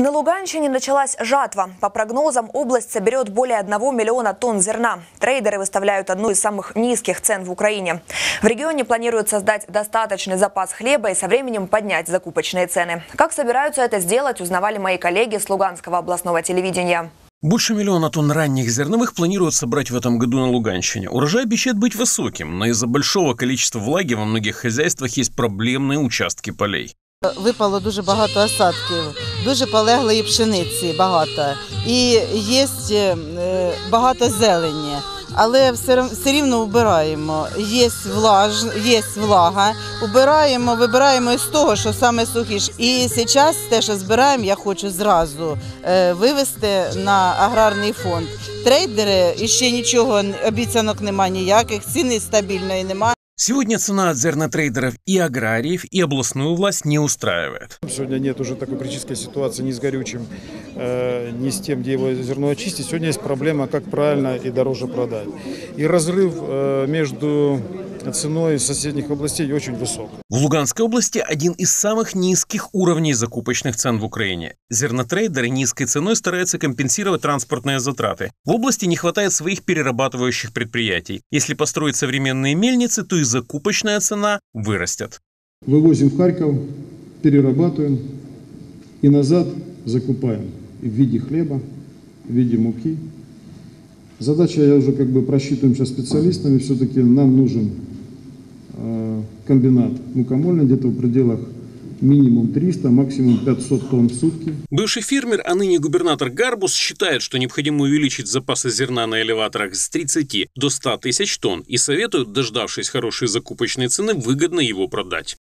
На Луганщине началась жатва. По прогнозам, область соберет более 1 миллиона тонн зерна. Трейдеры выставляют одну из самых низких цен в Украине. В регионе планируют создать достаточный запас хлеба и со временем поднять закупочные цены. Как собираются это сделать, узнавали мои коллеги с Луганского областного телевидения. Больше миллиона тонн ранних зерновых планируют собрать в этом году на Луганщине. Урожай обещает быть высоким, но из-за большого количества влаги во многих хозяйствах есть проблемные участки полей. Випало дуже багато осадків, дуже полеглої пшениці багато. І є е, багато зелені. Але все, рівно вбираємо. Є, влаж, є влага, убираємо, вибираємо із того, що саме сухіше. І зараз те, що збираємо, я хочу зразу е, вивезти на аграрний фонд. Трейдери ще нічого обіцянок немає ніяких, ціни стабільної немає. Сегодня цена от зернотрейдеров и аграриев, и областную власть не устраивает. Сегодня нет уже такой критической ситуации ни с горючим, э, ни с тем, где его зерно очистить. Сегодня есть проблема, как правильно и дороже продать. И разрыв э, между ценой соседних областей очень высок. В Луганской области один из самых низких уровней закупочных цен в Украине. Зернотрейдеры низкой ценой стараются компенсировать транспортные затраты. В области не хватает своих перерабатывающих предприятий. Если построить современные мельницы, то и закупочная цена вырастет. Вывозим в Харьков, перерабатываем и назад закупаем в виде хлеба, в виде муки. Задача, я уже как бы просчитываем сейчас специалистами, все-таки нам нужен э, комбинат мукомольный где-то в пределах минимум 300, максимум 500 тонн в сутки. Бывший фермер, а ныне губернатор Гарбус считает, что необходимо увеличить запасы зерна на элеваторах с 30 до 100 тысяч тонн и советует, дождавшись хорошей закупочной цены, выгодно его продать.